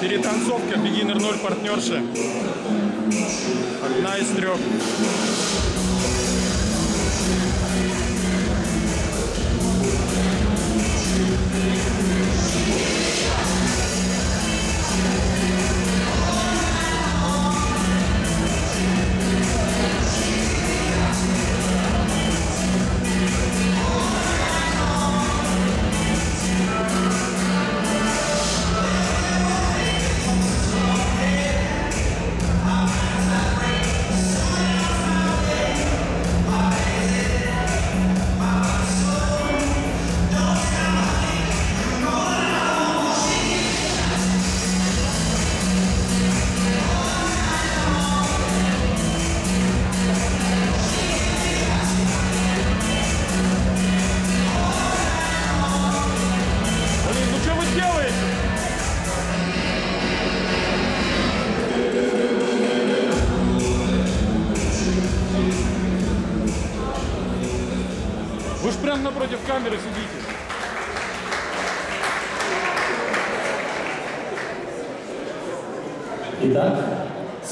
Перетанцовка, бегинер 0 партнерши. Одна из трех. Вы ж прям напротив камеры сидите. Итак,